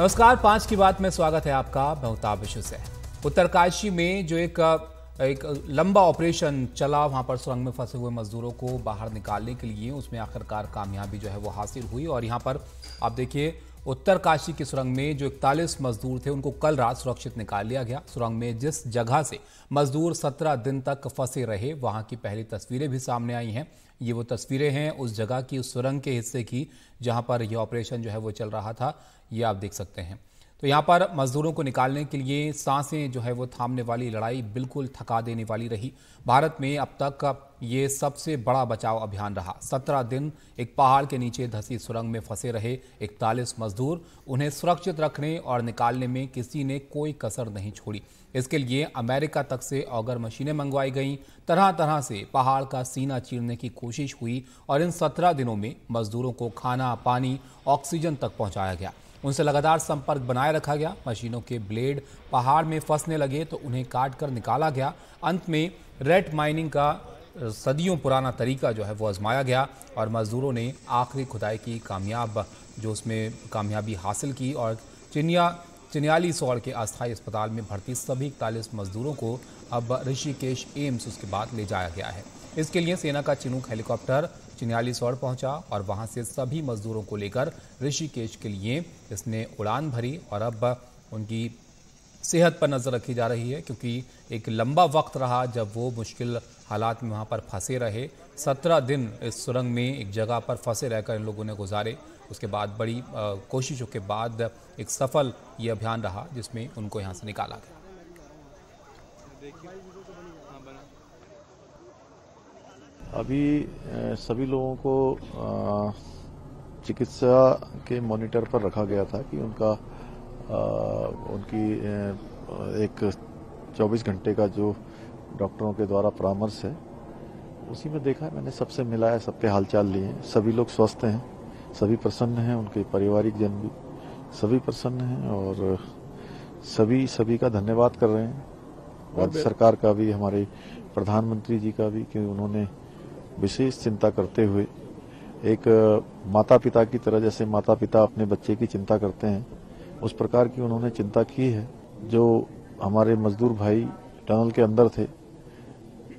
नमस्कार, पाँच की बात में स्वागत है आपका बहुताब विश्व से। उत्तरकाशी में जो एक एक लंबा ऑपरेशन चला, वहाँ पर सुरंग में फंसे हुए मजदूरों को बाहर निकालने के लिए उसमें आखिरकार कामयाबी जो है वो हासिल हुई और यहाँ पर आप देखिए, उत्तरकाशी की सुरंग में जो इकतालीस मजदूर थे, उनको कल रात सुरक्षित निकाल लिया गया। सुरंग में जिस जगह से मजदूर सत्रह दिन तक फंसे रहे, वहाँ की पहली तस्वीरें भी सामने आई हैं। ये वो तस्वीरें हैं उस जगह की, उस सुरंग के हिस्से की, जहाँ पर यह ऑपरेशन जो है वो चल रहा था। ये आप देख सकते हैं। तो यहाँ पर मजदूरों को निकालने के लिए साँसें जो है वो थामने वाली, लड़ाई बिल्कुल थका देने वाली रही। भारत में अब तक ये सबसे बड़ा बचाव अभियान रहा। सत्रह दिन एक पहाड़ के नीचे धसी सुरंग में फंसे रहे इकतालीस मजदूर। उन्हें सुरक्षित रखने और निकालने में किसी ने कोई कसर नहीं छोड़ी। इसके लिए अमेरिका तक से ऑगर मशीनें मंगवाई गईं तरह तरह से पहाड़ का सीना चीरने की कोशिश हुई और इन सत्रह दिनों में मजदूरों को खाना, पानी, ऑक्सीजन तक पहुँचाया गया। उनसे लगातार संपर्क बनाए रखा गया। मशीनों के ब्लेड पहाड़ में फंसने लगे तो उन्हें काट कर निकाला गया। अंत में रेड माइनिंग का सदियों पुराना तरीका जो है, वो आजमाया गया और मजदूरों ने आखिरी खुदाई की कामयाब, जो उसमें कामयाबी हासिल की और चिनिया, चिनियाली सौड़ के अस्थायी अस्पताल में भर्ती सभी इकतालीस मजदूरों को अब ऋषिकेश एम्स उसके बाद ले जाया गया है। इसके लिए सेना का चिनूक हेलीकॉप्टर चिन्याली सौड़ पहुँचा और वहाँ से सभी मजदूरों को लेकर ऋषिकेश के लिए इसने उड़ान भरी और अब उनकी सेहत पर नज़र रखी जा रही है, क्योंकि एक लंबा वक्त रहा जब वो मुश्किल हालात में वहाँ पर फंसे रहे। सत्रह दिन इस सुरंग में एक जगह पर फंसे रहकर इन लोगों ने गुजारे। उसके बाद बड़ी कोशिशों के बाद एक सफल ये अभियान रहा, जिसमें उनको यहाँ से निकाला गया। अभी सभी लोगों को चिकित्सा के मॉनिटर पर रखा गया था कि उनका उनकी एक 24 घंटे का जो डॉक्टरों के द्वारा परामर्श है उसी में देखा है मैंने सबसे मिलाया सबके हालचाल लिए सभी लोग स्वस्थ हैं सभी प्रसन्न हैं उनके पारिवारिक जन भी सभी प्रसन्न हैं और सभी सभी का धन्यवाद कर रहे हैं। राज्य सरकार का भी हमारे प्रधानमंत्री जी का भी कि उन्होंने विशेष चिंता करते हुए, एक माता पिता की तरह जैसे माता पिता अपने बच्चे की चिंता करते हैं, उस प्रकार की उन्होंने चिंता की है, जो हमारे मजदूर भाई टनल के अंदर थे।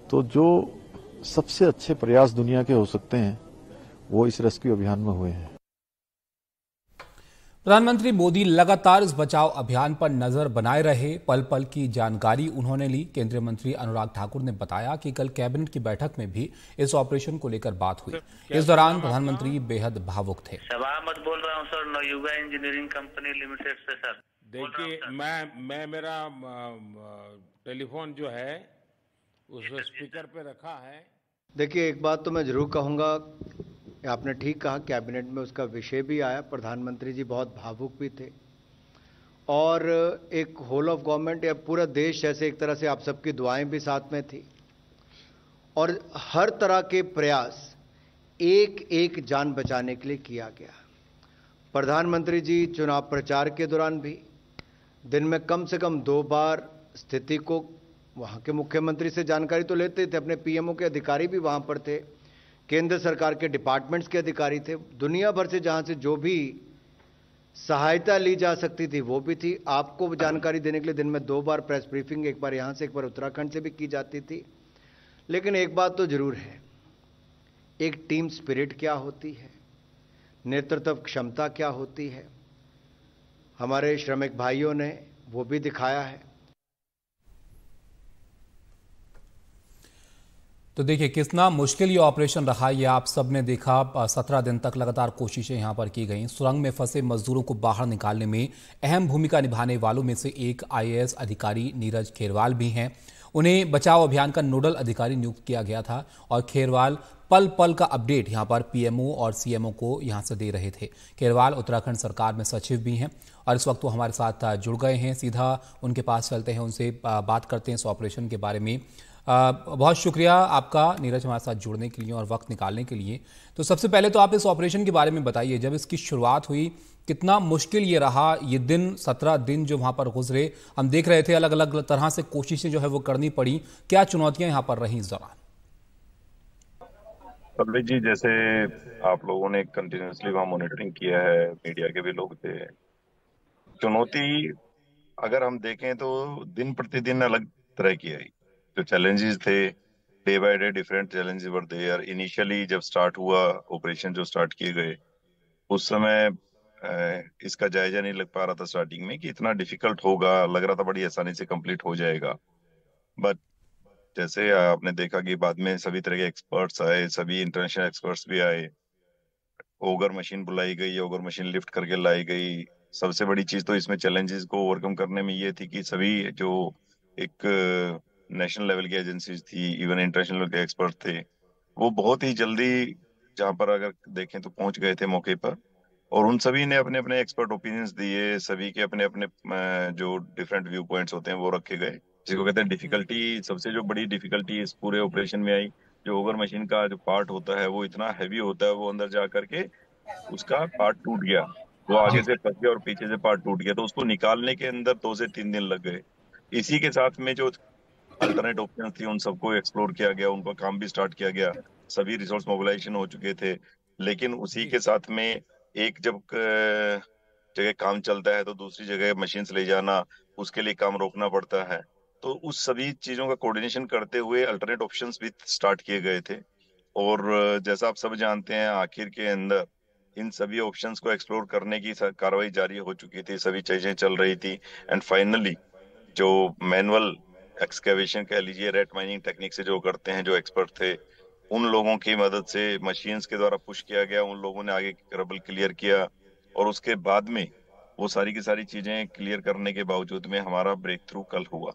तो जो सबसे अच्छे प्रयास दुनिया के हो सकते हैं, वो इस रेस्क्यू अभियान में हुए हैं। प्रधानमंत्री मोदी लगातार इस बचाव अभियान पर नज़र बनाए रहे। पल पल की जानकारी उन्होंने ली। केंद्रीय मंत्री अनुराग ठाकुर ने बताया कि कल कैबिनेट की बैठक में भी इस ऑपरेशन को लेकर बात हुई। इस दौरान प्रधानमंत्री बेहद भावुक थे। सभामत बोल रहा हूँ sir. Navayuga engineering company limited से सर। देखिए मैं मैं मेरा टेलीफोन जो है उस स्पीकर पे रखा है। देखिए एक बात तो मैं ज़रूर कहूँगा। आपने ठीक कहा, कैबिनेट में उसका विषय भी आया, प्रधानमंत्री जी बहुत भावुक भी थे। और एक होल ऑफ़ गवर्नमेंट या पूरा देश जैसे एक तरह से आप सबकी दुआएँ भी साथ में थी। और हर तरह के प्रयास एक एक जान बचाने के लिए किया गया। प्रधानमंत्री जी चुनाव प्रचार के दौरान भी, दिन में कम से कम दो बार स्थिति को वहाँ के मुख्यमंत्री से जानकारी तो लेते थे, अपने पीएमओ के अधिकारी भी वहाँ पर थे। केंद्र सरकार के डिपार्टमेंट्स के अधिकारी थे। दुनिया भर से जहाँ से जो भी सहायता ली जा सकती थी, वो भी थी। आपको जानकारी देने के लिए दिन में दो बार प्रेस ब्रीफिंग, एक बार यहाँ से, एक बार उत्तराखंड से भी की जाती थी। लेकिन एक बात तो ज़रूर है, एक टीम स्पिरिट क्या होती है? नेतृत्व क्षमता क्या होती है? हमारे श्रमिक भाइयों ने वो भी दिखाया है। तो देखिए, कितना मुश्किल ये ऑपरेशन रहा, ये आप सबने देखा सत्रह दिन तक लगातार कोशिशें यहाँ पर की गई। सुरंग में फंसे मजदूरों को बाहर निकालने में अहम भूमिका निभाने वालों में से एक आईएएस अधिकारी नीरज खेरवाल भी हैं। उन्हें बचाव अभियान का नोडल अधिकारी नियुक्त किया गया था और खेरवाल पल पल का अपडेट यहाँ पर पीएमओ और सीएमओ को यहाँ से दे रहे थे। केरवाल उत्तराखंड सरकार में सचिव भी हैं और इस वक्त वो हमारे साथ जुड़ गए हैं। सीधा उनके पास चलते हैं, उनसे बात करते हैं इस ऑपरेशन के बारे में। बहुत शुक्रिया आपका नीरज हमारे साथ जुड़ने के लिए और वक्त निकालने के लिए। तो सबसे पहले तो आप इस ऑपरेशन के बारे में बताइए, जब इसकी शुरुआत हुई, कितना मुश्किल ये रहा, ये दिन, सत्रह दिन जो वहाँ पर गुजरे, हम देख रहे थे अलग अलग तरह से कोशिशें जो है वो करनी पड़ी, क्या चुनौतियाँ यहाँ पर रही इस दौरान? पब्लिक जी, जैसे आप लोगों ने कंटिन्यूसली वहाँ मॉनिटरिंग किया है मीडिया के भी लोग थे, चुनौती अगर हम देखें तो दिन प्रतिदिन अलग तरह की आई। जो चैलेंजेस थे day by day different challenges were there initially जब स्टार्ट हुआ ऑपरेशन जो स्टार्ट किए गए, उस समय इसका जायजा नहीं लग पा रहा था स्टार्टिंग में कि इतना डिफ़िकल्ट होगा, लग रहा था बड़ी आसानी से कंप्लीट हो जाएगा। बट जैसे आपने देखा कि बाद में सभी तरह के एक्सपर्ट्स आए, सभी इंटरनेशनल एक्सपर्ट्स भी आए ओगर मशीन बुलाई गई ओगर मशीन लिफ्ट करके लाई गई। सबसे बड़ी चीज़ तो इसमें चैलेंजेस को ओवरकम करने में ये थी कि सभी जो एक नेशनल लेवल की एजेंसीज थी इवन इंटरनेशनल के एक्सपर्ट थे, वो बहुत ही जल्दी जहाँ पर अगर देखें तो पहुँच गए थे मौके पर। और उन सभी ने अपने अपने एक्सपर्ट ओपिनियंस दिए, सभी के अपने अपने जो डिफरेंट व्यू पॉइंट्स होते हैं वो रखे गए, जिसको कहते हैं डिफिकल्टी सबसे जो बड़ी डिफिकल्टी इस पूरे ऑपरेशन में आई, जो ओवर मशीन का जो पार्ट होता है, वो इतना हैवी होता है, वो अंदर जा करके उसका पार्ट टूट गया। वो आगे से फंस गया और पीछे से पार्ट टूट गया तो उसको निकालने के अंदर दो से तीन दिन लग गए। इसी के साथ में जो अल्टरनेट ऑप्शन थी उन सबको एक्सप्लोर किया गया उनका काम भी स्टार्ट किया गया। सभी रिसोर्स मोबिलाइजेशन हो चुके थे। लेकिन उसी के साथ में एक जब जगह काम चलता है तो दूसरी जगह मशीन ले जाना उसके लिए काम रोकना पड़ता है। तो उस सभी चीज़ों का कोऑर्डिनेशन करते हुए अल्टरनेट ऑप्शंस भी स्टार्ट किए गए थे। और जैसा आप सब जानते हैं आखिर के अंदर इन सभी ऑप्शंस को एक्सप्लोर करने की कार्रवाई जारी हो चुकी थी सभी चीज़ें चल रही थी। एंड फाइनली जो मैनुअल एक्सकेवेशन कह लीजिए रेट माइनिंग टेक्निक से जो करते हैं, जो एक्सपर्ट थे, उन लोगों की मदद से मशीन्स के द्वारा पुश किया गया, उन लोगों ने आगे रबल क्लियर किया और उसके बाद में वो सारी की सारी चीज़ें क्लियर करने के बावजूद में हमारा ब्रेक थ्रू कल हुआ।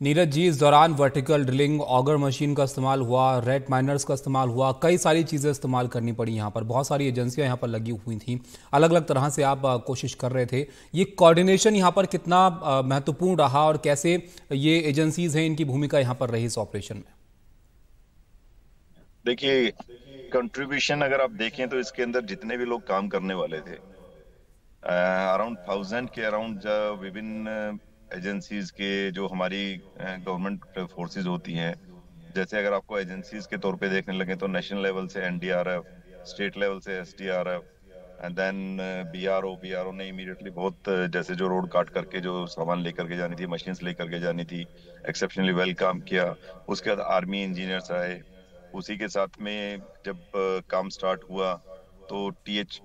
नीरज जी, इस दौरान वर्टिकल ड्रिलिंग ऑगर मशीन का इस्तेमाल हुआ रेड माइनर्स का इस्तेमाल हुआ, कई सारी चीज़ें इस्तेमाल करनी पड़ी यहाँ पर। बहुत सारी एजेंसियाँ यहाँ पर लगी हुई थी। अलग अलग तरह से आप कोशिश कर रहे थे। ये कोऑर्डिनेशन यहाँ पर कितना महत्वपूर्ण रहा और कैसे ये एजेंसीज हैं इनकी भूमिका यहाँ पर रही इस ऑपरेशन में? देखिए कंट्रीब्यूशन अगर आप देखें तो इसके अंदर जितने भी लोग काम करने वाले थे अराउंड थाउज़ेंड के अराउंड विभिन्न एजेंसीज के जो हमारी गवर्नमेंट फोर्सेस होती हैं, जैसे अगर आपको एजेंसीज के तौर पे देखने लगे तो नेशनल लेवल से एनडीआरएफ स्टेट लेवल से SDRF and then B R O B R O ने इमीडिएटली बहुत जैसे जो रोड काट करके जो सामान लेकर के जानी थी मशीन लेकर के जानी थी एक्सेप्शनली वेल काम किया, उसके बाद आर्मी इंजीनियर्स आए, उसी के साथ में जब काम स्टार्ट हुआ तो टी एच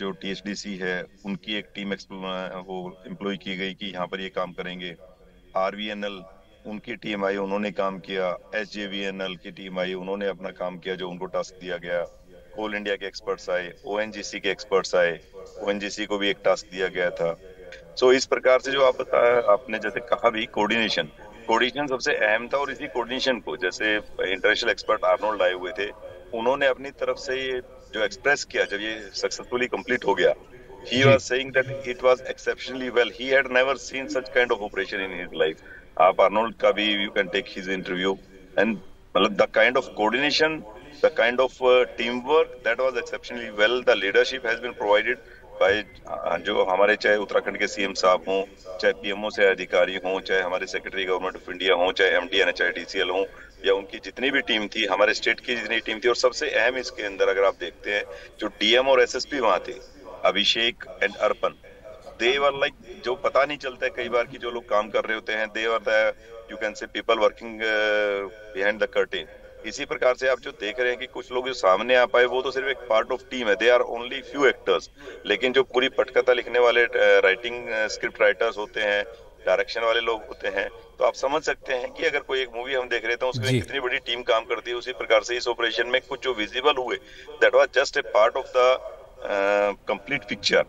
जो टी एच डी सी है उनकी एक टीम वो एम्प्लॉय की गई कि यहाँ पर ये काम करेंगे। आर वी एन एल उनकी टीम आई उन्होंने काम किया। S J V N L की टीम आई उन्होंने अपना काम किया जो उनको टास्क दिया गया। कोल इंडिया के एक्सपर्ट्स आए ओ एन जी सी के एक्सपर्ट्स आए ओ एन जी सी को भी एक टास्क दिया गया था। सो so, इस प्रकार से जो आप बताया आपने जैसे कहा भी कोऑर्डिनेशन कोऑर्डिनेशन सबसे अहम था और इसी कोऑर्डिनेशन को जैसे इंटरनेशनल एक्सपर्ट आर्नोल्ड आए हुए थे उन्होंने अपनी तरफ़ से ये जो एक्सप्रेस किया जब ये सक्सेसफुली कंप्लीट हो गया he was saying that it was exceptionally well he had never seen such kind of operation in his life आप अर्नोल्ड का भी you can take his interview and मतलब the kind of coordination the kind of team work that was exceptionally well the leadership has been provided by जो हमारे चाहे उत्तराखंड के CM साहब हों चाहे पीएमओ से अधिकारी हों चाहे हमारे सेक्रेटरी गवर्नमेंट ऑफ़ इंडिया हों चाहे एमडीएन चाहे डीसीएल हों या उनकी जितनी भी टीम थी, हमारे स्टेट की जितनी टीम थी, और सबसे अहम इसके अंदर अगर आप देखते हैं, जो डीएम और एसएसपी वहाँ थे, अभिषेक and Arpan they were like जो पता नहीं चलता है कई बार की जो लोग काम कर रहे होते हैं they were the you can say people working behind the curtain इसी प्रकार से आप जो देख रहे हैं कि कुछ लोग जो सामने आ पाए, वो तो सिर्फ़ एक पार्ट ऑफ़ टीम है they are only few actors लेकिन जो पूरी पटकथा लिखने वाले राइटिंग स्क्रिप्ट राइटर्स होते हैं डायरेक्शन वाले लोग होते हैं तो आप समझ सकते हैं कि अगर कोई एक मूवी हम देख रहे थे उसमें कितनी बड़ी टीम काम करती है उसी प्रकार से इस ऑपरेशन में कुछ जो विजिबल हुए that was just a part of the complete picture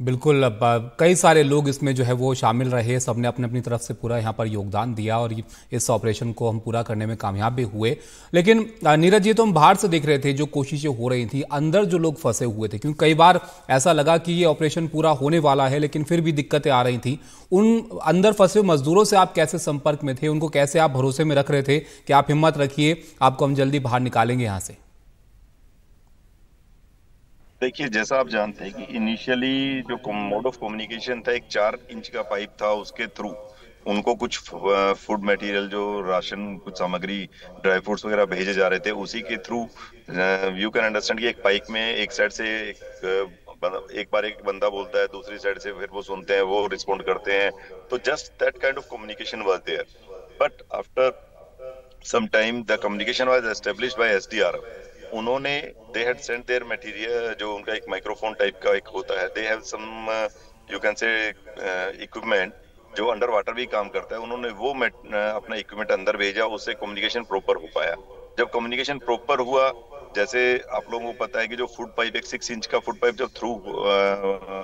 बिल्कुल, अब कई सारे लोग इसमें जो है वो शामिल रहे, सबने अपने अपनी तरफ़ से पूरा यहाँ पर योगदान दिया और इस ऑपरेशन को हम पूरा करने में कामयाब भी हुए। लेकिन नीरज जी तो हम बाहर से देख रहे थे, जो कोशिशें हो रही थी, अंदर जो लोग फंसे हुए थे, क्योंकि कई बार ऐसा लगा कि ये ऑपरेशन पूरा होने वाला है, लेकिन फिर भी दिक्कतें आ रही थी। उन, अंदर फंसे मजदूरों से आप कैसे संपर्क में थे? उनको कैसे आप भरोसे में रख रहे थे कि आप हिम्मत रखिए, आपको हम जल्दी बाहर निकालेंगे यहाँ से? देखिए जैसा आप जानते हैं कि इनिशियली जो मोड ऑफ़ कम्युनिकेशन था एक चार इंच का पाइप था उसके थ्रू। उनको कुछ फ़ूड मटेरियल जो राशन कुछ सामग्री ड्राई फ्रूट्स वगैरह भेजे जा रहे थे उसी के थ्रू यू कैन अंडरस्टैंड कि एक बाइक में एक साइड से एक, एक बार एक बंदा बोलता है दूसरी साइड से फिर वो सुनते हैं वो रिस्पॉन्ड करते हैं। तो just that kind of communication was there but after some time the communication was established by SDRF उन्होंने they had sent their material जो उनका एक माइक्रोफोन टाइप का एक होता है they have some you can say equipment जो under water भी काम करता है, उन्होंने वो अपना इक्विपमेंट अंदर भेजा, उससे कम्युनिकेशन प्रॉपर हो पाया। जब कम्युनिकेशन प्रॉपर हुआ जैसे आप लोगों को पता है कि जो फ़ूड पाइप एक सिक्स इंच का फ़ूड पाइप जब through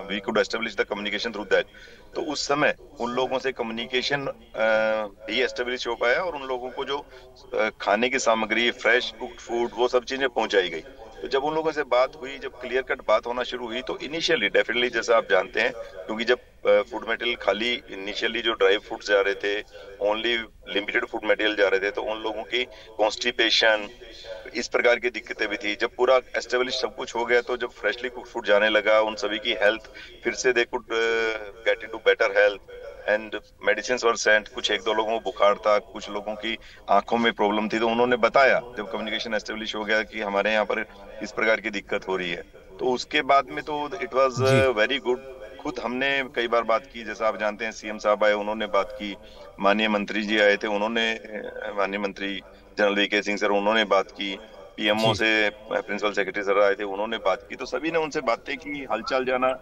we could establish the communication through that तो उस समय उन लोगों से कम्युनिकेशन भी एस्टेब्लिश हो पाया और उन लोगों को जो खाने की सामग्री फ्रेश कुक्ड फ़ूड वो सब चीज़ें पहुंचाई गई। तो जब उन लोगों से बात हुई, जब क्लियर कट बात होना शुरू हुई तो इनिशियली डेफिनेटली जैसा आप जानते हैं, क्योंकि जब फ़ूड मटेरियल खाली इनिशियली जो ड्राई फ्रूट्स जा रहे थे ओनली लिमिटेड फ़ूड मटेरियल जा रहे थे तो उन लोगों की कॉन्स्टिपेशन इस प्रकार की दिक्कतें भी थी। जब पूरा एस्टेब्लिश सब कुछ हो गया तो जब फ्रेशली कुक फ़ूड जाने लगा, उन सभी की हेल्थ फिर से they could get into better health and medicine were sent कुछ एक दो लोगों को बुखार था कुछ लोगों की आँखों में प्रॉब्लम थी तो उन्होंने बताया जब कम्युनिकेशन एस्टेब्लिश हो गया कि हमारे यहाँ पर इस प्रकार की दिक्कत हो रही है। तो उसके बाद में तो इट वॉज़ वेरी गुड खुद हमने कई बार बात की जैसा आप जानते हैं सीएम साहब आए उन्होंने बात की माननीय मंत्री जी आए थे उन्होंने माननीय मंत्री जनरल वी के सिंह सर उन्होंने बात की पीएमओ से प्रिंसिपल सेक्रेटरी सर आए थे उन्होंने बात की तो सभी ने उनसे बातें की हलचल जाना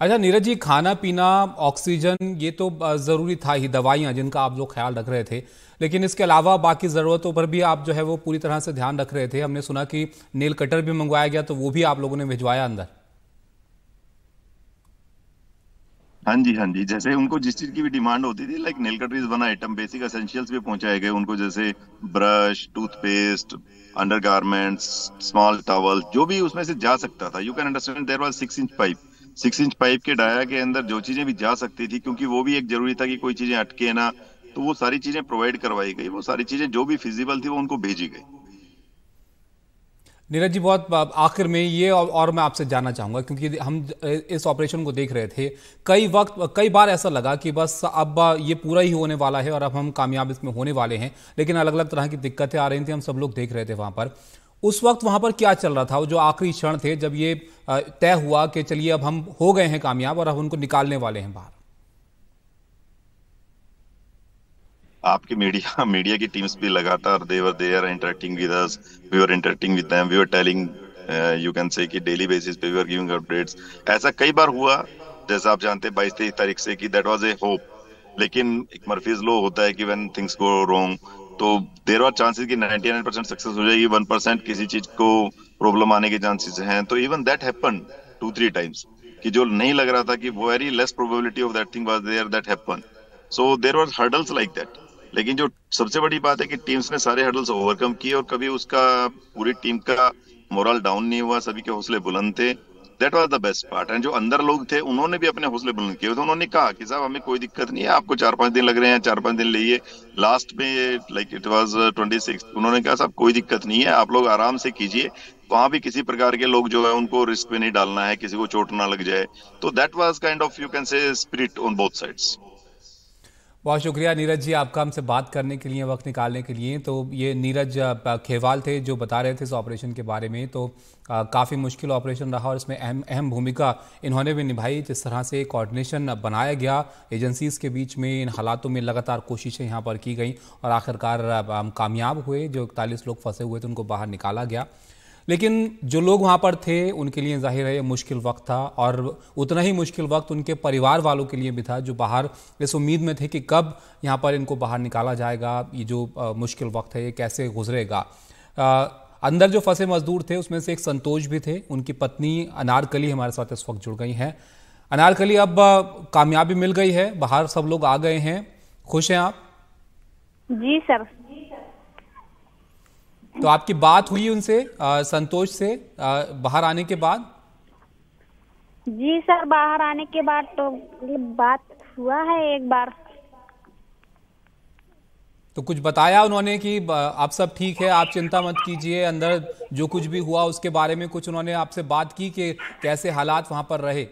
अच्छा नीरज जी, खाना पीना, ऑक्सीजन, ये तो ज़रूरी था ही, दवाइयाँ जिनका आप लोग ख्याल रख रहे थे। लेकिन इसके अलावा बाकी ज़रूरतों पर भी आप जो है वो पूरी तरह से ध्यान रख रहे थे। हमने सुना कि नेल कटर भी मंगवाया गया तो वो भी आप लोगों ने भिजवाया अंदर। हाँ जी हाँ जी, जैसे उनको जिस चीज़ की भी डिमांड होती थी, like nail cutter is one item basic essentials भी पहुँचाए गए, उनको जैसे brush toothpaste under garments small towel जो भी उसमें से जा सकता था। You can understand there was six inch pipe six inch pipe के डाया के अंदर जो चीज़ें भी जा सकती थी क्योंकि वो भी एक ज़रूरी था कि कोई चीज़ें अटके ना तो वो सारी चीज़ें प्रोवाइड करवाई गई। वो सारी चीज़ें जो भी फिजिबल थी वो उनको भेजी गई। नीरज जी बहुत आखिर में ये और, मैं आपसे जानना चाहूँगा क्योंकि हम इस ऑपरेशन को देख रहे थे कई वक्त कई बार ऐसा लगा कि बस अब ये पूरा ही होने वाला है और अब हम कामयाब इसमें होने वाले हैं लेकिन अलग अलग तरह की दिक्कतें आ रही थी हम सब लोग देख रहे थे वहाँ पर। उस वक्त वहाँ पर क्या चल रहा था? वो जो आखिरी क्षण थे जब ये तय हुआ कि चलिए अब हम हो गए हैं कामयाब और अब उनको निकालने वाले हैं बाहर। आपकी मीडिया मीडिया की टीम्स भी लगातार they were they are interacting with us we are interacting with them we are telling you can say कि डेली बेसिस पे वी आर गिविंग अपडेट्स ऐसा कई बार हुआ, जैसा आप जानते हैं, बाईस तेईस तारीख से कि दैट वाज ए होप लेकिन एक मर्फीज लो होता है कि व्हेन थिंग्स गो रॉन्ग तो देर आर चांसेस कि 99 परसेंट सक्सेस हो जाएगी वन परसेंट किसी चीज़ को प्रॉब्लम आने के चांसेस हैं। तो even that happen two three times कि जो नहीं लग रहा था कि very less probability of that thing was there that happen so there were hurdles like that लेकिन जो सबसे बड़ी बात है कि टीम्स ने सारे हर्डल्स ओवरकम किए और कभी उसका पूरी टीम का मोरल डाउन नहीं हुआ, सभी के हौसले बुलंद थे। That was the best part and जो अंदर लोग थे, उन्होंने भी अपने हौसले बुलंद किए। तो उन्होंने कहा कि साहब, हमें कोई दिक्कत नहीं है, आपको चार पाँच दिन लग रहे हैं चार पाँच दिन लिए। लास्ट में like it was twenty six उन्होंने कहा, साहब, कोई दिक्कत नहीं है, आप लोग आराम से कीजिए। वहाँ भी किसी प्रकार के लोग जो है, उनको रिस्क में नहीं डालना है, किसी को चोट ना लग जाए। तो that was kind of you can say spirit on both sides बहुत शुक्रिया नीरज जी आपका हमसे बात करने के लिए, वक्त निकालने के लिए। तो ये नीरज खेवाल थे जो बता रहे थे इस ऑपरेशन के बारे में। तो काफ़ी मुश्किल ऑपरेशन रहा और इसमें अहम अहम भूमिका इन्होंने भी निभाई। जिस तरह से कोऑर्डिनेशन बनाया गया, एजेंसीज के बीच में इन हालातों में लगातार कोशिशें यहाँ पर की गई और आखिरकार हम कामयाब हुए। जो इकतालीस लोग फंसे हुए थे, उनको बाहर निकाला गया। लेकिन जो लोग वहाँ पर थे उनके लिए ज़ाहिर है मुश्किल वक्त था और उतना ही मुश्किल वक्त उनके परिवार वालों के लिए भी था जो बाहर इस उम्मीद में थे कि कब यहाँ पर इनको बाहर निकाला जाएगा ये जो आ, मुश्किल वक्त है ये कैसे गुजरेगा। अंदर जो फंसे मजदूर थे उसमें से एक संतोष भी थे। उनकी पत्नी अनारकली हमारे साथ इस वक्त जुड़ गई हैं। अनारकली अब कामयाबी मिल गई है बाहर सब लोग आ गए हैं। खुश हैं आप? जी सर तो आपकी बात हुई उनसे आ, संतोष से आ, बाहर आने के बाद? जी सर बाहर आने के बाद तो मतलब बात हुआ है एक बार। तो कुछ बताया उन्होंने कि आप सब ठीक है आप चिंता मत कीजिए अंदर जो कुछ भी हुआ उसके बारे में कुछ उन्होंने आपसे बात की कि कैसे हालात वहाँ पर रहे?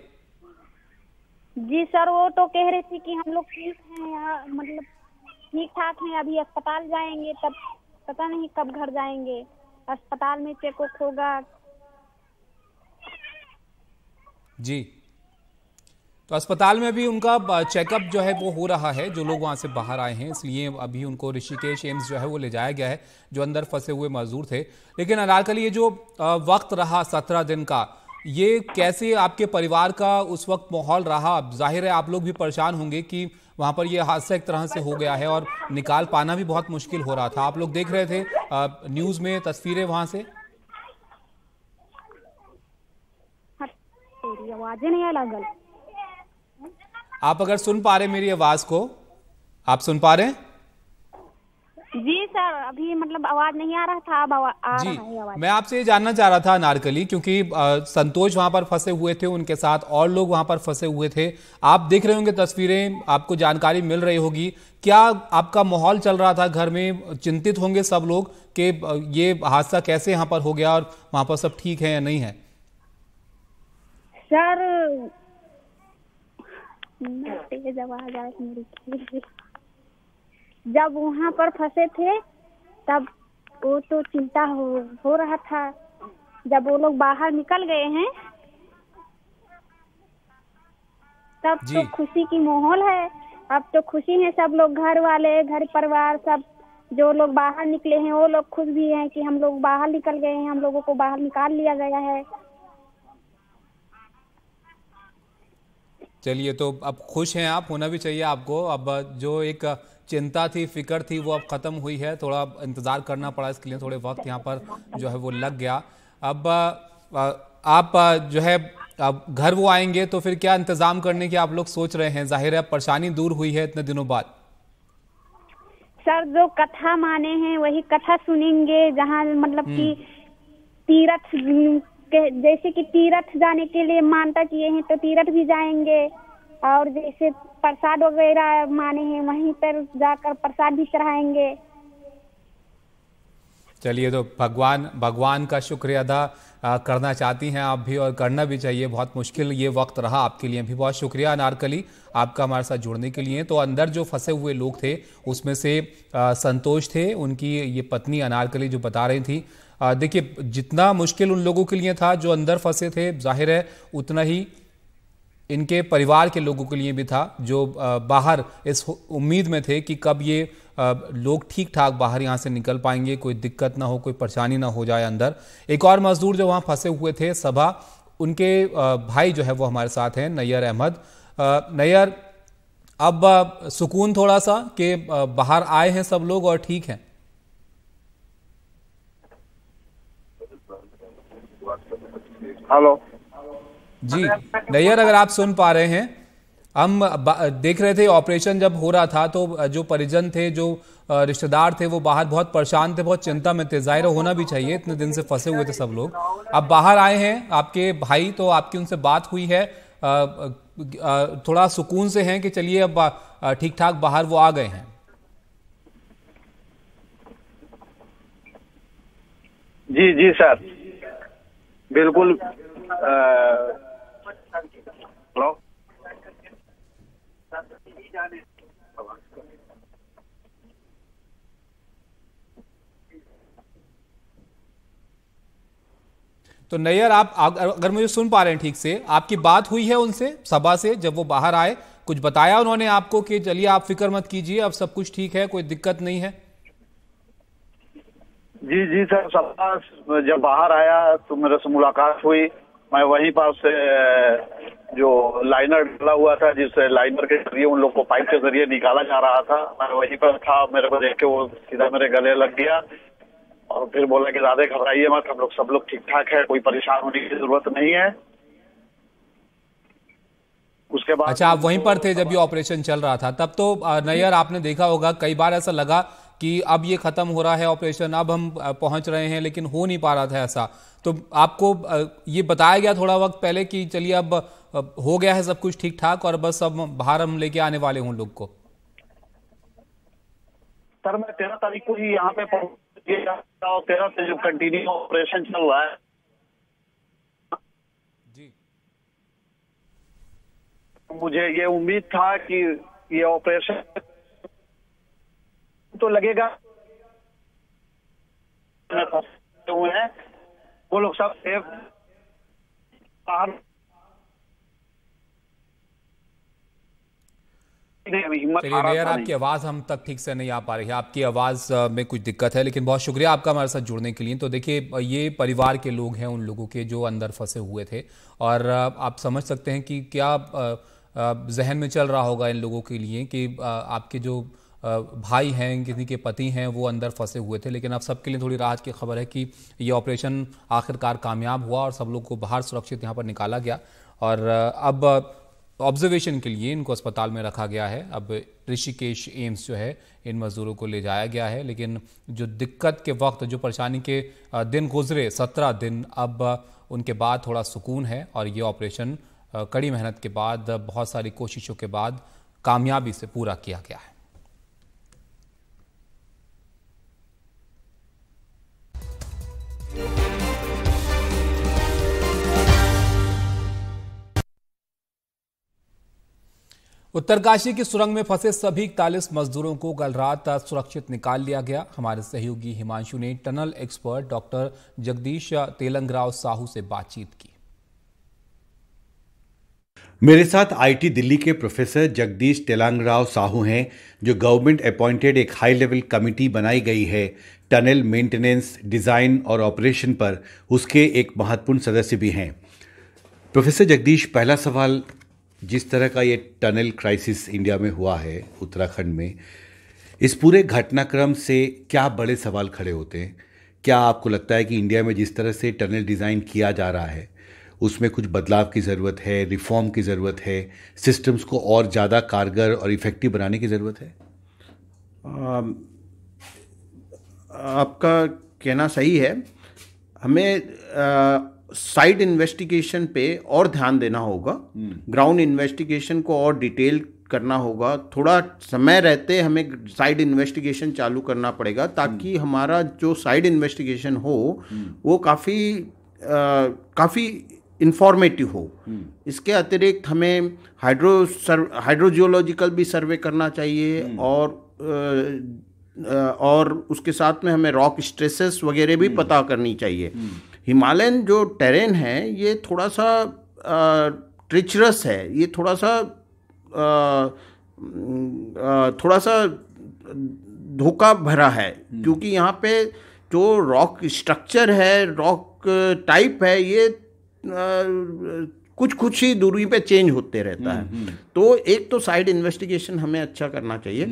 जी सर वो तो कह रही थी कि हम लोग ठीक हैं यहाँ मतलब ठीक ठाक हैं अभी अस्पताल जाएँगे तब पता नहीं कब घर जाएँगे। अस्पताल में चेकअप होगा। जी। तो अस्पताल में भी उनका चेकअप जो है वो हो रहा है, जो लोग वहाँ से बाहर आए हैं, इसलिए अभी उनको ऋषिकेश एम्स जो है वो ले जाया गया है, जो अंदर फंसे हुए मजदूर थे। लेकिन अनारकली ये जो वक्त रहा सत्रह दिन का, ये कैसे आपके परिवार का उस वक्त माहौल रहा? ज़ाहिर है आप लोग भी परेशान होंगे कि वहाँ पर ये हादसा एक तरह से हो गया है और निकाल पाना भी बहुत मुश्किल हो रहा था। आप लोग देख रहे थे न्यूज़ में तस्वीरें वहाँ से? आप अगर सुन पा रहे मेरी आवाज़ को आप सुन पा रहे हैं? जी सर अभी मतलब आवाज़ नहीं आ रहा था अब आ जी रहा है आवाज़। मैं आपसे ये जानना चाह रहा था नारकली क्योंकि आ, संतोष वहाँ पर फंसे हुए थे उनके साथ और लोग वहाँ पर फंसे हुए थे। आप देख रहे होंगे तस्वीरें आपको जानकारी मिल रही होगी। क्या आपका माहौल चल रहा था घर में? चिंतित होंगे सब लोग कि ये हादसा कैसे यहाँ पर हो गया और वहाँ पर सब ठीक है या नहीं है? सर तेज आवाज़ आ मेरी जब वहाँ पर फंसे थे तब वो तो चिंता हो हो रहा था। जब वो लोग बाहर निकल गए हैं तब तो खुशी की माहौल है। अब तो खुशी है सब लोग घर वाले घर परिवार सब जो लोग बाहर निकले हैं वो लोग खुश भी हैं कि हम लोग बाहर निकल गए हैं हम लोगों को बाहर निकाल लिया गया है। चलिए तो अब खुश हैं आप होना भी चाहिए आपको। अब जो एक चिंता थी फ़िक्र थी वो अब ख़त्म हुई है। थोड़ा इंतज़ार करना पड़ा इसके लिए थोड़े वक्त यहाँ पर जो है वो लग गया। अब आप जो है अब घर वो आएँगे तो फिर क्या इंतज़ाम करने की आप लोग सोच रहे हैं? ज़ाहिर है परेशानी दूर हुई है इतने दिनों बाद। सर जो कथा माने हैं वही कथा सुनेंगे जहाँ मतलब कि तीर्थ जैसे कि तीर्थ जाने के लिए मानता किए हैं तो तीर्थ भी जाएँगे। और जैसे प्रसाद वगैरह माने हैं, वहीं पर जाकर प्रसाद भी चढ़ाएँगे। चलिए तो भगवान भगवान का शुक्रिया अदा करना चाहती हैं आप भी और करना भी चाहिए। बहुत मुश्किल ये वक्त रहा आपके लिए। भी बहुत शुक्रिया अनारकली, आपका हमारे साथ जुड़ने के लिए। तो अंदर जो फंसे हुए लोग थे, उसमें से संतोष थे। उनकी ये पत्नी अनारकली जो बता रही थी देखिए, जितना मुश्किल उन लोगों के लिए था जो अंदर फंसे थे, ज़ाहिर है, उतना ही इनके परिवार के लोगों के लिए भी था, जो बाहर इस उम्मीद में थे कि कब ये लोग ठीक ठाक बाहर यहाँ से निकल पाएँगे, कोई दिक्कत ना हो, कोई परेशानी ना हो जाए अंदर। एक और मजदूर जो वहाँ फंसे हुए थे, सभा, उनके भाई जो है वो हमारे साथ हैं, नैयर अहमद। नैयर, अब सुकून थोड़ा सा कि बाहर आए हैं सब लोग और ठीक हैं। हेलो। जी नैयर अगर आप सुन पा रहे हैं हम देख रहे थे ऑपरेशन जब हो रहा था तो जो परिजन थे जो रिश्तेदार थे वो बाहर बहुत परेशान थे बहुत चिंता में थे ज़ाहिर होना भी चाहिए इतने दिन से फंसे हुए थे सब लोग। अब बाहर आए हैं आपके भाई तो आपकी उनसे बात हुई है थोड़ा सुकून से हैं कि चलिए अब ठीक ठाक बाहर वो आ गए हैं। जी जी सर। बिल्कुल हेलो? तो नैयर, आप अगर मुझे सुन पा रहे हैं ठीक से, आपकी बात हुई है उनसे, सभा से, जब वो बाहर आए, कुछ बताया उन्होंने आपको कि चलिए आप फ़िक्र मत कीजिए, अब सब कुछ ठीक है, कोई दिक्कत नहीं है। जी जी, सर सभा जब बाहर आया तो मेरे से मुलाकात हुई। मैं वहीं पास से जो लाइनर डाला हुआ था जिस लाइनर के ज़रिए उन लोग को पाइप के ज़रिए निकाला जा रहा था, मैं वहीं पर था। मेरे को देख के वो सीधा मेरे गले लग गया और फिर बोला कि ज़्यादा घबराइए मत, हम लोग सब लोग ठीक ठाक है, कोई परेशान होने की ज़रूरत नहीं है। उसके बाद अच्छा आप वहीं पर थे जब ये ऑपरेशन चल रहा था। तब तो नैयर, आपने देखा होगा, कई बार ऐसा लगा कि अब ये खत्म हो रहा है ऑपरेशन अब हम पहुँच रहे हैं लेकिन हो नहीं पा रहा था ऐसा। तो आपको ये बताया गया थोड़ा वक्त पहले कि चलिए अब हो गया है सब कुछ ठीक ठाक और बस अब बाहर हम लेके आने वाले हूँ लोग को? सर मैं तेरह तारीख को ही यहाँ पे तेरह से जो कंटिन्यू ऑपरेशन चल रहा है। जी। मुझे ये उम्मीद था कि ये ऑपरेशन तो लगेगा। हुए हैं वो लोग सब सेफ़ बाहर चलिए मेयर आपकी आवाज़ हम तक ठीक से नहीं आ पा रही है। आपकी आवाज़ में कुछ दिक्कत है लेकिन बहुत शुक्रिया आपका हमारे साथ जुड़ने के लिए। तो देखिए ये परिवार के लोग हैं उन लोगों के जो अंदर फंसे हुए थे। और आप समझ सकते हैं कि क्या जहन में चल रहा होगा इन लोगों के लिए कि आपके जो भाई हैं, किसी के पति हैं, वो अंदर फंसे हुए थे। लेकिन अब सबके लिए थोड़ी राहत की खबर है कि ये ऑपरेशन आखिरकार कामयाब हुआ और सब लोग को बाहर सुरक्षित यहाँ पर निकाला गया। और अब ऑब्जर्वेशन के लिए इनको अस्पताल में रखा गया है। अब ऋषिकेश एम्स जो है, इन मजदूरों को ले जाया गया है। लेकिन जो दिक्कत के वक्त, जो परेशानी के दिन गुजरे, सत्रह दिन, अब उनके बाद थोड़ा सुकून है और ये ऑपरेशन कड़ी मेहनत के बाद, बहुत सारी कोशिशों के बाद कामयाबी से पूरा किया गया है। उत्तरकाशी की सुरंग में फंसे सभी इकतालीस मजदूरों को कल रात सुरक्षित निकाल लिया गया। हमारे सहयोगी हिमांशु ने tunnel expert doctor Jagdish Telangrao Sahu से बातचीत की। मेरे साथ आईटी दिल्ली के प्रोफेसर जगदीश तेलांगराव साहू हैं, जो गवर्नमेंट अपॉइंटेड एक हाई लेवल कमिटी बनाई गई है, टनल मेंटेनेंस, डिज़ाइन और ऑपरेशन पर। उसके एक महत्वपूर्ण सदस्य भी हैं। प्रोफेसर जगदीश, पहला सवाल जिस तरह का ये टनल क्राइसिस इंडिया में हुआ है, उत्तराखंड में, इस पूरे घटनाक्रम से क्या बड़े सवाल खड़े होते हैं? क्या आपको लगता है कि इंडिया में जिस तरह से टनल डिज़ाइन किया जा रहा है, उसमें कुछ बदलाव की ज़रूरत है, रिफॉर्म की ज़रूरत है, सिस्टम्स को और ज़्यादा कारगर और इफ़ेक्टिव बनाने की ज़रूरत है? आपका कहना सही है। हमें साइड इन्वेस्टिगेशन पे और ध्यान देना होगा। ग्राउंड इन्वेस्टिगेशन को और डिटेल करना होगा। थोड़ा समय रहते हमें साइड इन्वेस्टिगेशन चालू करना पड़ेगा ताकि हमारा जो साइड इन्वेस्टिगेशन हो वो काफ़ी काफ़ी इंफॉर्मेटिव हो। इसके अतिरिक्त हमें हाइड्रो सर हाइड्रोजियोलॉजिकल भी सर्वे करना चाहिए और और उसके साथ में हमें रॉक स्ट्रेसेस वगैरह भी पता करनी चाहिए। हिमालयन जो टेरेन है ये थोड़ा सा ट्रिचरस है। ये थोड़ा सा अ, अ, थोड़ा सा धोखा भरा है। क्योंकि यहाँ पे जो रॉक स्ट्रक्चर है रॉक टाइप है ये अ, कुछ कुछ ही दूरी पे चेंज होते रहता है। तो एक तो साइड इन्वेस्टिगेशन हमें अच्छा करना चाहिए।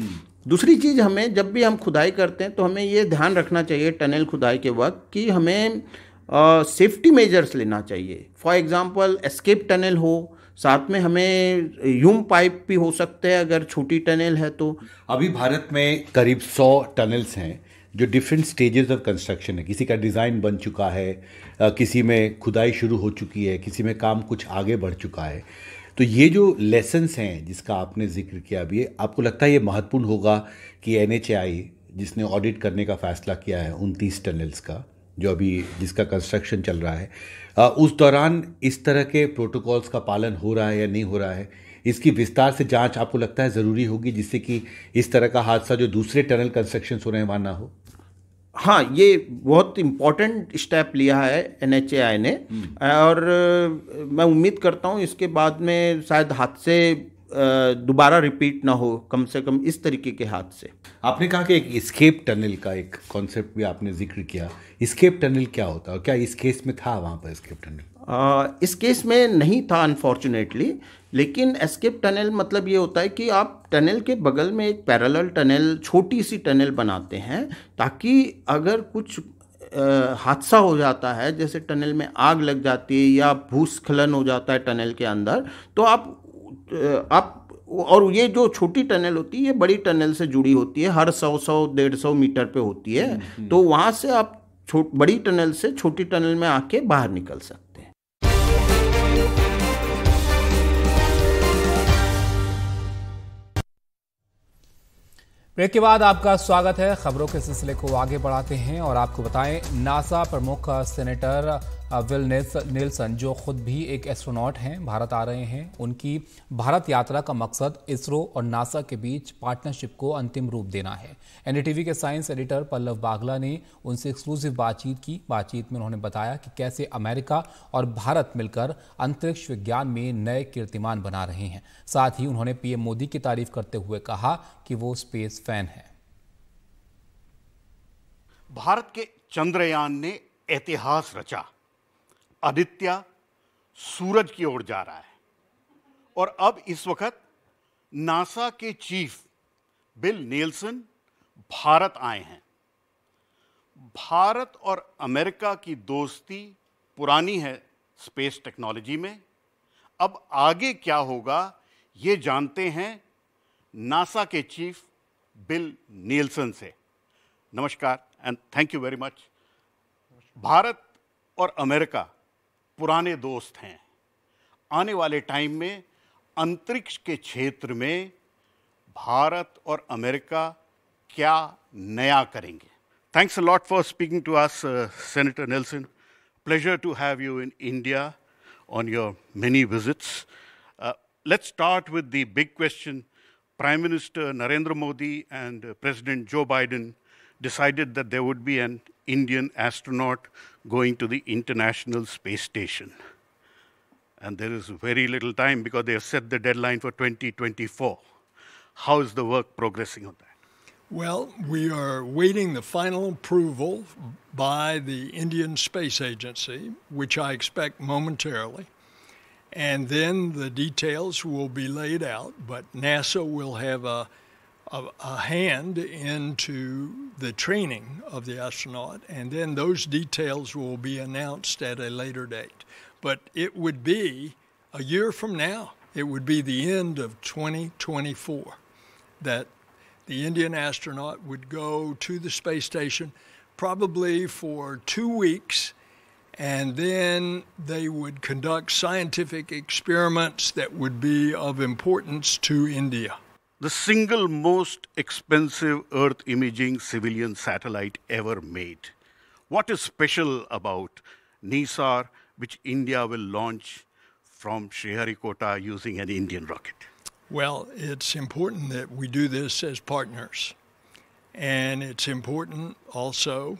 दूसरी चीज़ हमें जब भी हम खुदाई करते हैं तो हमें ये ध्यान रखना चाहिए टनल खुदाई के वक्त कि हमें सेफ्टी मेजर्स लेना चाहिए। फॉर एग्जांपल एस्केप टनल हो, साथ में हमें यूम पाइप भी हो सकते हैं अगर छोटी टनल है तो। अभी भारत में करीब सौ टनल्स हैं जो डिफरेंट स्टेजेस ऑफ़ कंस्ट्रक्शन है। किसी का डिज़ाइन बन चुका है किसी में खुदाई शुरू हो चुकी है, किसी में काम कुछ आगे बढ़ चुका है। तो ये जो लेसन्स हैं जिसका आपने ज़िक्र किया अभी आपको लगता है ये महत्वपूर्ण होगा कि एन जिसने ऑडिट करने का फैसला किया है उनतीस टनल्स का जो अभी जिसका कंस्ट्रक्शन चल रहा है। उस दौरान इस तरह के प्रोटोकॉल्स का पालन हो रहा है या नहीं हो रहा है इसकी विस्तार से जाँच आपको लगता है ज़रूरी होगी जिससे कि इस तरह का हादसा जो दूसरे टनल कंस्ट्रक्शन हो रहे हैं वहाँ ना हो? हाँ ये बहुत इंपॉर्टेंट स्टेप लिया है एनएचएआई ने। और मैं उम्मीद करता हूँ इसके बाद में शायद हादसे दोबारा रिपीट ना हो कम से कम इस तरीके के हाथ से। आपने कहा कि एक स्केप टनल का एक कॉन्सेप्ट भी आपने ज़िक्र किया। स्केप टनल क्या होता है? क्या इस केस में था वहाँ पर स्केप टनल इस केस में नहीं था अनफॉर्चुनेटली लेकिन एस्केप टनल मतलब ये होता है कि आप टनल के बगल में एक पैरेलल टनल छोटी सी टनल बनाते हैं ताकि अगर कुछ हादसा हो जाता है जैसे टनल में आग लग जाती है या भूस्खलन हो जाता है टनल के अंदर तो आप आप और ये जो छोटी टनल होती है ये बड़ी टनल से जुड़ी होती है हर सौ सौ डेढ़ सौ मीटर पे होती है तो वहाँ से आप छोट बड़ी टनल से छोटी टनल में आके बाहर निकल सकते हैं। ब्रेक के बाद आपका स्वागत है। खबरों के सिलसिले को आगे बढ़ाते हैं और आपको बताएँ नासा प्रमुख सेनेटर विल नेल्सन, जो खुद भी एक एस्ट्रोनॉट हैं, भारत आ रहे हैं। उनकी भारत यात्रा का मकसद इसरो और नासा के बीच पार्टनरशिप को अंतिम रूप देना है। एनडीटीवी के साइंस एडिटर पल्लव बागला ने उनसे एक्सक्लूसिव बातचीत की। बातचीत में उन्होंने बताया कि कैसे अमेरिका और भारत मिलकर अंतरिक्ष विज्ञान में नए कीर्तिमान बना रहे हैं। साथ ही उन्होंने पीएम मोदी की तारीफ़ करते हुए कहा कि वो स्पेस फ़ैन है। भारत के चंद्रयान ने इतिहास रचा। आदित्य सूरज की ओर जा रहा है। और अब इस वक्त नासा के चीफ बिल नेल्सन भारत आए हैं। भारत और अमेरिका की दोस्ती पुरानी है स्पेस टेक्नोलॉजी में। अब आगे क्या होगा ये जानते हैं नासा के चीफ बिल नेल्सन से। नमस्कार and thank you very much Bharat और अमेरिका पुराने दोस्त हैं। आने वाले टाइम में अंतरिक्ष के क्षेत्र में भारत और अमेरिका क्या नया करेंगे। Thanks lot for speaking to us senator Nelson pleasure to have you in India on your many visits let's start with the big question prime minister Narendra Modi and president Joe Biden decided that they would be an Indian astronaut going to the International Space Station. And there is very little time because they have set the deadline for 2024. How is the work progressing on that? Well, we are waiting the final approval by the Indian Space Agency, which I expect momentarily. And then the details will be laid out, but NASA will have a, a, a hand into the training of the astronaut, and then those details will be announced at a later date. But it would be a year from now, it would be the end of 2024 that the Indian astronaut would go to the space station probably for two weeks and then they would conduct scientific experiments that would be of importance to India. The single most expensive Earth imaging civilian satellite ever made. What is special about NISAR, which India will launch from Sriharikota using an Indian rocket? Well, it's important that we do this as partners. And it's important also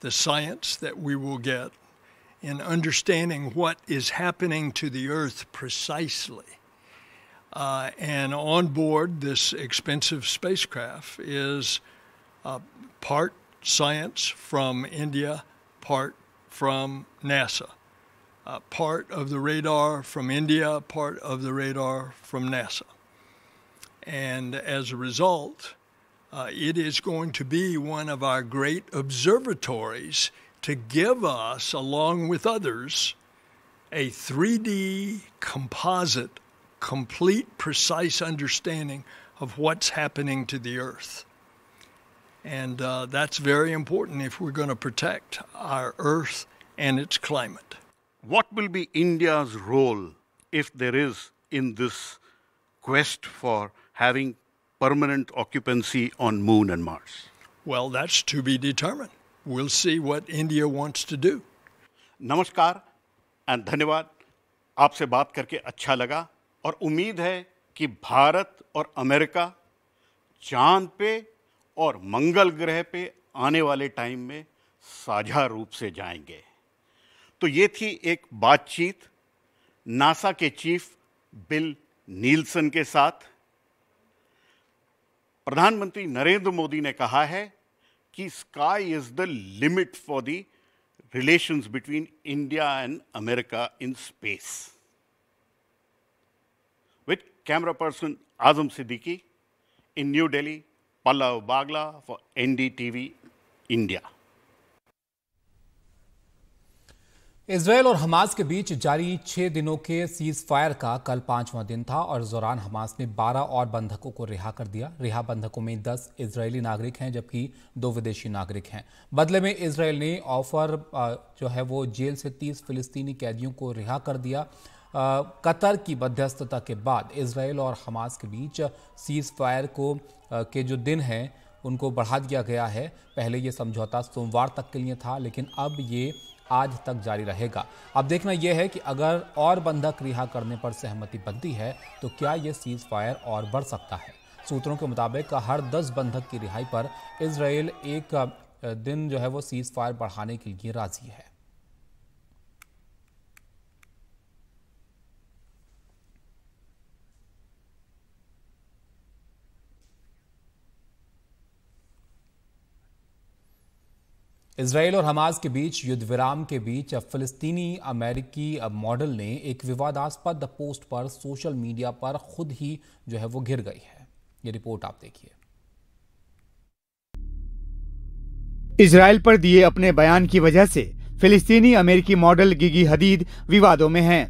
the science that we will get in understanding what is happening to the earth precisely. Uh, and on board this expensive spacecraft is uh, part science from India, part from NASA. Uh, part of the radar from India, part of the radar from NASA. And as a result, uh, it is going to be one of our great observatories to give us, along with others, a 3D composite, complete, precise understanding of what's happening to the Earth. And uh, that's very important if we're going to protect our Earth and its climate. What will be India's role, if there is, in this quest for having permanent occupancy on Moon and Mars? Well, that's to be determined. We'll see what India wants to do. नमस्कार and धन्यवाद आपसे बात करके अच्छा लगा और उम्मीद है कि भारत और अमेरिका चाँद पे और मंगल ग्रह पे आने वाले टाइम में साझा रूप से जाएँगे। तो ये थी एक बातचीत नासा के चीफ बिल नीलसन के साथ। प्रधानमंत्री नरेंद्र मोदी ने कहा है कि sky is the limit for the relations between India and America in space camera person Azam Siddiqui in New Delhi Pallav Bagla for NDTV India Israel और हमास के बीच जारी छह दिनों के सीज फायर का कल पांचवा दिन था और इस दौरान हमास ने 12 और बंधकों को रिहा कर दिया। रिहा बंधकों में 10 इजरायली नागरिक हैं, जबकि दो विदेशी नागरिक हैं। बदले में इसराइल ने ऑफ़र जो है वो जेल से 30 फिलिस्तीनी कैदियों को रिहा कर दिया। कतर की मध्यस्थता के बाद इसराइल और हमास के बीच सीज फायर को के जो दिन हैं, उनको बढ़ा दिया गया है। पहले ये समझौता सोमवार तक के लिए था, लेकिन अब ये आज तक जारी रहेगा। अब देखना यह है कि अगर और बंधक रिहा करने पर सहमति बनती है तो क्या यह सीज फायर और बढ़ सकता है? सूत्रों के मुताबिक हर 10 बंधक की रिहाई पर इसराइल एक दिन जो है वो सीज फायर बढ़ाने के लिए राज़ी है। इसराइल और हमास के बीच युद्ध विराम के बीच फिलिस्तीनी अमेरिकी मॉडल ने एक विवादास्पद पोस्ट पर सोशल मीडिया पर खुद ही जो है वो घिर गई है। ये रिपोर्ट आप देखिए। इसराइल पर दिए अपने बयान की वजह से फिलिस्तीनी अमेरिकी मॉडल गिगी हदीद विवादों में हैं।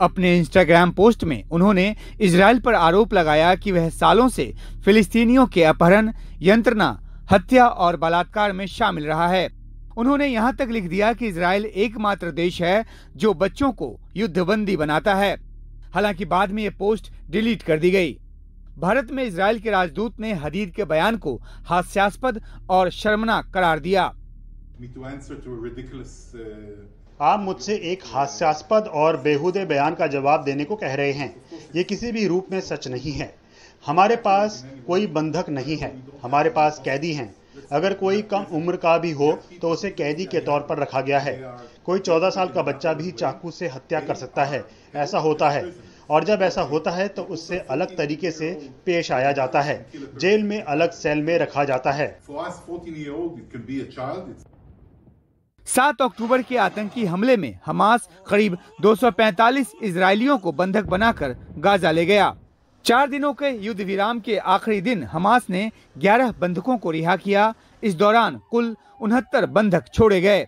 अपने इंस्टाग्राम पोस्ट में उन्होंने इसराइल पर आरोप लगाया कि वह सालों से फिलिस्तीनियों के अपहरण, यंत्रणा, हत्या और बलात्कार में शामिल रहा है। उन्होंने यहाँ तक लिख दिया कि इसराइल एकमात्र देश है जो बच्चों को युद्धबंदी बनाता है। हालाँकि बाद में ये पोस्ट डिलीट कर दी गई। भारत में इसराइल के राजदूत ने हदीद के बयान को हास्यास्पद और शर्मनाक करार दिया। आप मुझसे एक हास्यास्पद और बेहुदे बयान का जवाब देने को कह रहे हैं। ये किसी भी रूप में सच नहीं है। हमारे पास कोई बंधक नहीं है। हमारे पास कैदी हैं। अगर कोई कम उम्र का भी हो तो उसे कैदी के तौर पर रखा गया है। कोई चौदह साल का बच्चा भी चाकू से हत्या कर सकता है। ऐसा होता है। और जब ऐसा होता है तो उससे अलग तरीके से पेश आया जाता है। जेल में अलग सेल में रखा जाता है। सात अक्टूबर के आतंकी हमले में हमास करीब 245 इजरायलियों को बंधक बनाकर गाजा ले गया। चार दिनों के युद्ध विराम के आखिरी दिन हमास ने 11 बंधकों को रिहा किया। इस दौरान कुल उनहत्तर बंधक छोड़े गए।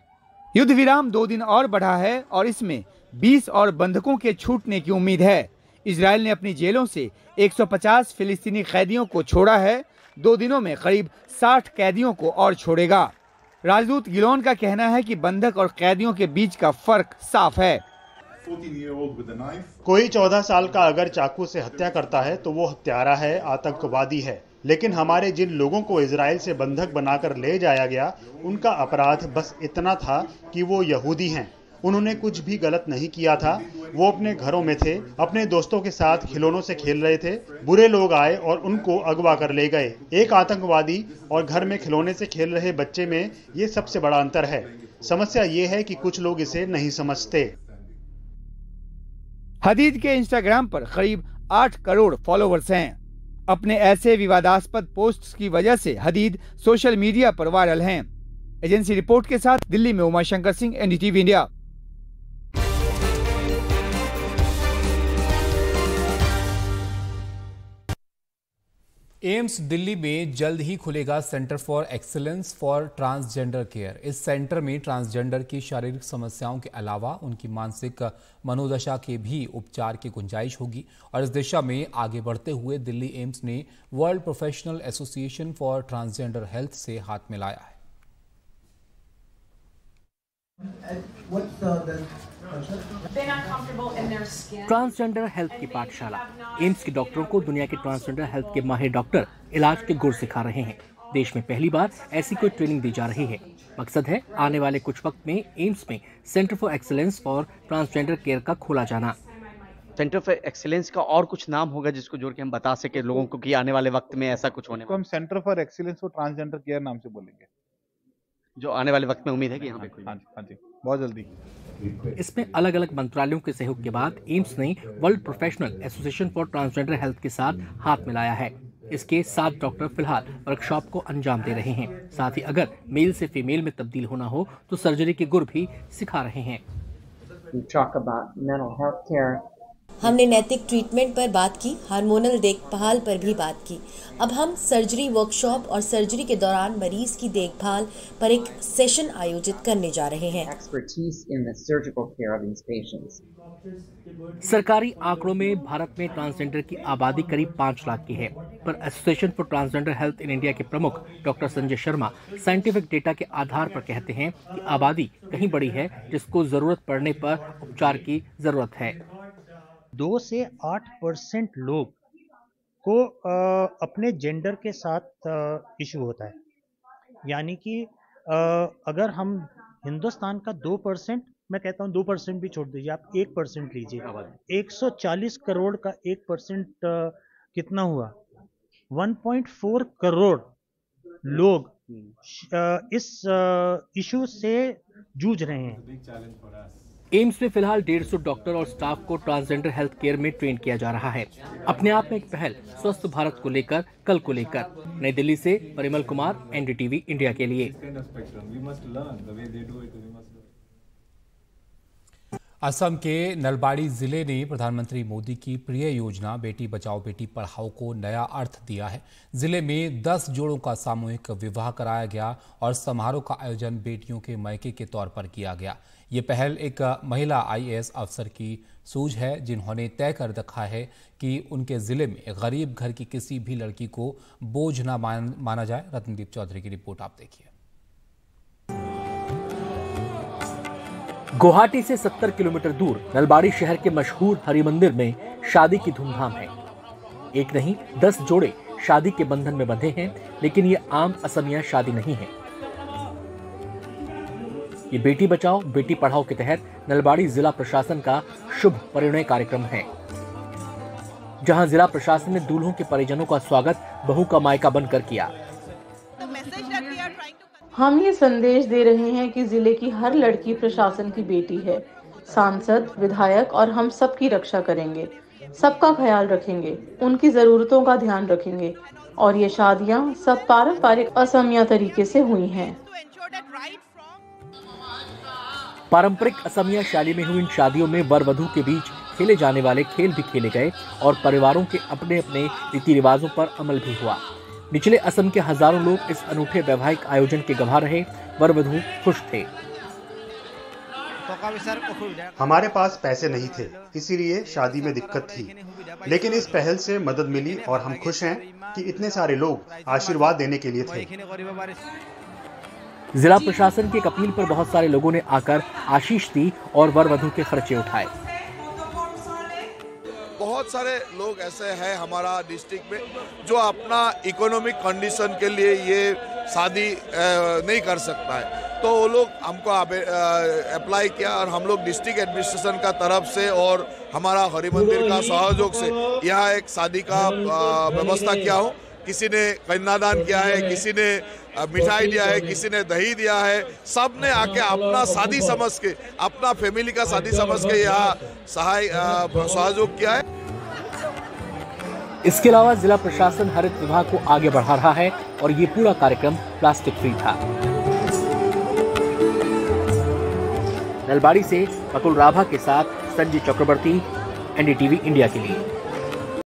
युद्ध विराम दो दिन और बढ़ा है और इसमें 20 और बंधकों के छूटने की उम्मीद है। इसराइल ने अपनी जेलों से 150 फिलिस्तीनी कैदियों को छोड़ा है। दो दिनों में करीब 60 कैदियों को और छोड़ेगा। राजदूत गिलोन का कहना है कि बंधक और कैदियों के बीच का फ़र्क साफ़ है। कोई चौदह साल का अगर चाकू से हत्या करता है तो वो हत्यारा है, आतंकवादी है। लेकिन हमारे जिन लोगों को इसराइल से बंधक बनाकर ले जाया गया, उनका अपराध बस इतना था कि वो यहूदी हैं। उन्होंने कुछ भी गलत नहीं किया था। वो अपने घरों में थे, अपने दोस्तों के साथ खिलौनों से खेल रहे थे। बुरे लोग आए और उनको अगवा कर ले गए। एक आतंकवादी और घर में खिलौने से खेल रहे बच्चे में ये सबसे बड़ा अंतर है। समस्या ये है कि कुछ लोग इसे नहीं समझते। हदीद के इंस्टाग्राम पर करीब आठ करोड़ फॉलोवर्स हैं। अपने ऐसे विवादास्पद पोस्ट की वजह से हदीद सोशल मीडिया पर वायरल हैं। एजेंसी रिपोर्ट के साथ दिल्ली में उमाशंकर सिंह, एनडीटीवी इंडिया। एम्स दिल्ली में जल्द ही खुलेगा centre for excellence for transgender care. इस सेंटर में ट्रांसजेंडर की शारीरिक समस्याओं के अलावा उनकी मानसिक मनोदशा के भी उपचार की गुंजाइश होगी और इस दिशा में आगे बढ़ते हुए दिल्ली एम्स ने world professional association for transgender health से हाथ मिलाया है। ट्रांसजेंडर हेल्थ की पाठशाला एम्स के डॉक्टरों को दुनिया के ट्रांसजेंडर हेल्थ के माहिर डॉक्टर इलाज के गुर सिखा रहे हैं देश में पहली बार ऐसी कोई ट्रेनिंग दी जा रही है मकसद है आने वाले कुछ वक्त में एम्स में centre for excellence for transgender care का खोला जाना सेंटर फॉर एक्सीलेंस का और कुछ नाम होगा जिसको जोड़ के हम बता सके लोगों को कि आने वाले वक्त में ऐसा कुछ होने तो हम centre for excellence for transgender care नाम से बोलेंगे जो आने वाले वक्त में उम्मीद है कि यहाँ पे हाँ जी हाँ बहुत जल्दी। इसमें अलग अलग मंत्रालयों के सहयोग के बाद एम्स ने world professional association for transgender health के साथ हाथ मिलाया है। इसके सात डॉक्टर फ़िलहाल वर्कशॉप को अंजाम दे रहे हैं। साथ ही अगर मेल से फीमेल में तब्दील होना हो तो सर्जरी के गुर भी सिखा रहे हैं। हमने नैतिक ट्रीटमेंट पर बात की हार्मोनल देखभाल पर भी बात की। अब हम सर्जरी वर्कशॉप और सर्जरी के दौरान मरीज़ की देखभाल पर एक सेशन आयोजित करने जा रहे हैं। सरकारी आंकड़ों में भारत में ट्रांसजेंडर की आबादी करीब पाँच लाख की है पर association for transgender health in India के प्रमुख doctor Sanjay Sharma scientific data के आधार पर कहते हैं कि आबादी कहीं बड़ी है जिसको ज़रूरत पड़ने पर उपचार की ज़रूरत है। दो से आठ परसेंट लोग को आ, अपने जेंडर के साथ इशू होता है। यानी कि अगर हम हिंदुस्तान का दो परसेंट मैं कहता हूँ दो परसेंट भी छोड़ दीजिए आप एक परसेंट लीजिए। 140 करोड़ का एक परसेंट कितना हुआ? 1.4 करोड़ लोग इस इशू से जूझ रहे हैं। एम्स में फ़िलहाल डेढ़ सौ डॉक्टर और स्टाफ को ट्रांसजेंडर हेल्थ केयर में ट्रेन किया जा रहा है। अपने आप में एक पहल, स्वस्थ भारत को लेकर, कल को लेकर। नई दिल्ली से परिमल कुमार, एनडीटीवी इंडिया के लिए। असम के नलबाड़ी ज़िले ने प्रधानमंत्री मोदी की प्रिय योजना, बेटी बचाओ, बेटी पढ़ाओ को नया अर्थ दिया है। ज़िले में 10 जोड़ों का सामूहिक विवाह कराया गया और समारोह का आयोजन बेटियों के मैके के तौर पर किया गया। ये पहल एक महिला आईएएस अफसर की सूझ है, जिन्होंने तय कर रखा है कि उनके ज़िले में गरीब घर की किसी भी लड़की को बोझ न माना जाए। रत्नदीप चौधरी की रिपोर्ट आप देखिए। गुवाहाटी से 70 किलोमीटर दूर नलबाड़ी शहर के मशहूर हरि मंदिर में शादी की धूमधाम है। एक नहीं, दस जोड़े शादी के बंधन में बंधे हैं, लेकिन ये आम असमिया शादी नहीं है। ये बेटी बचाओ, बेटी पढ़ाओ के तहत नलबाड़ी जिला प्रशासन का शुभ परिणय कार्यक्रम है। जहाँ जिला प्रशासन ने दूल्हों के परिजनों का स्वागत, बहू का मायका बनकर किया। हम ये संदेश दे रहे हैं कि ज़िले की हर लड़की प्रशासन की बेटी है। सांसद, विधायक और हम सबकी रक्षा करेंगे। सबका ख्याल रखेंगे। उनकी जरूरतों का ध्यान रखेंगे। और ये शादियाँ सब पारंपरिक, असमिया तरीके से हुई हैं। पारंपरिक, असमिया शैली में हुई इन शादियों में वर वधु के बीच खेले जाने वाले खेल भी खेले गए और परिवारों के अपने अपने रीति रिवाजों पर अमल भी हुआ। निचले असम के हज़ारों लोग इस अनूठे वैवाहिक आयोजन के गवाह रहे वर वधु खुश थे। हमारे पास पैसे नहीं थे इसीलिए शादी में दिक्कत थी। लेकिन इस पहल से मदद मिली और हम खुश हैं कि इतने सारे लोग आशीर्वाद देने के लिए थे। जिला प्रशासन की एक अपील पर बहुत सारे लोगों ने आकर आशीष दी और वर वधु के खर्चे उठाए। बहुत सारे लोग ऐसे हैं हमारा डिस्ट्रिक्ट में जो अपना इकोनॉमिक कंडीशन के लिए ये शादी नहीं कर सकता है। तो वो लोग हमको अप्लाई किया और हम लोग डिस्ट्रिक्ट एडमिनिस्ट्रेशन का तरफ़ से और हमारा हरि मंदिर का सहयोग से यहाँ एक शादी का व्यवस्था किया हूँ। किसी ने कन्यादान किया है, किसी ने मिठाई दिया है, किसी ने दही दिया है, सबने आके अपना शादी समझ के, अपना फैमिली का शादी समझ के यहाँ सहाय सहयोग किया है। इसके अलावा जिला प्रशासन हरित विभाग को आगे बढ़ा रहा है और ये पूरा कार्यक्रम प्लास्टिक फ्री था। नलबाड़ी से अतुल राभा के साथ संजय चक्रवर्ती, एनडीटीवी इंडिया के लिए।